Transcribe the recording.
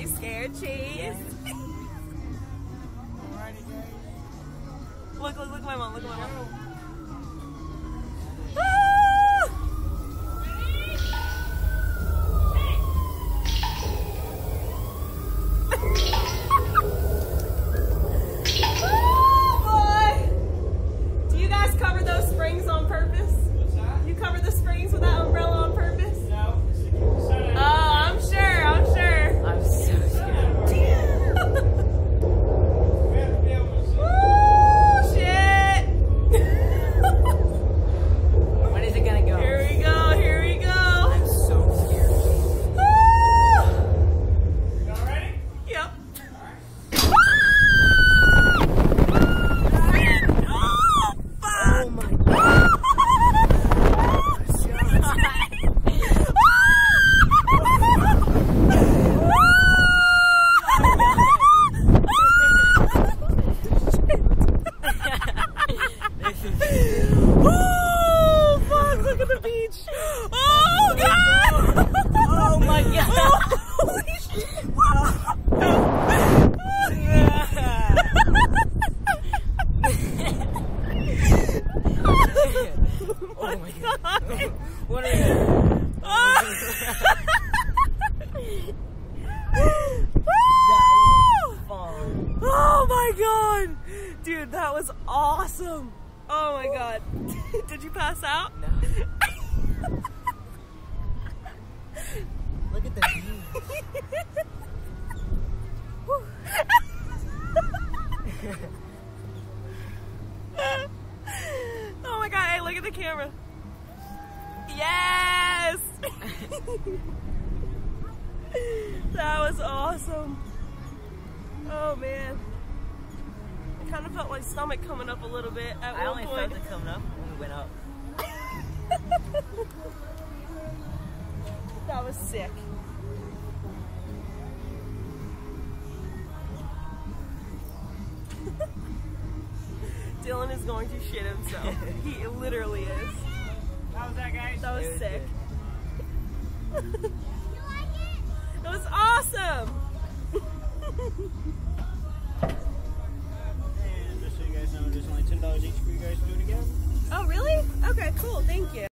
you scared, Cheese? look, look, look at my mom. Look at my mom. Oh, fuck, look at the beach. Oh, God! Oh my god. Holy shit. Oh my god. What are you? Fun. Oh my god! Dude, that was awesome! Oh my god. Did you pass out? No. Look at the view. oh my god, hey, look at the camera. Yes! that was awesome. Oh man. I kind of felt my stomach coming up a little bit at I one only point. felt it coming up when we went up. That was sick. Dylan is going to shit himself. he literally is. How was that, guys? That was was sick. You like it? That was awesome. apologize for you guys doing again. Oh, really? Okay, cool. Thank you.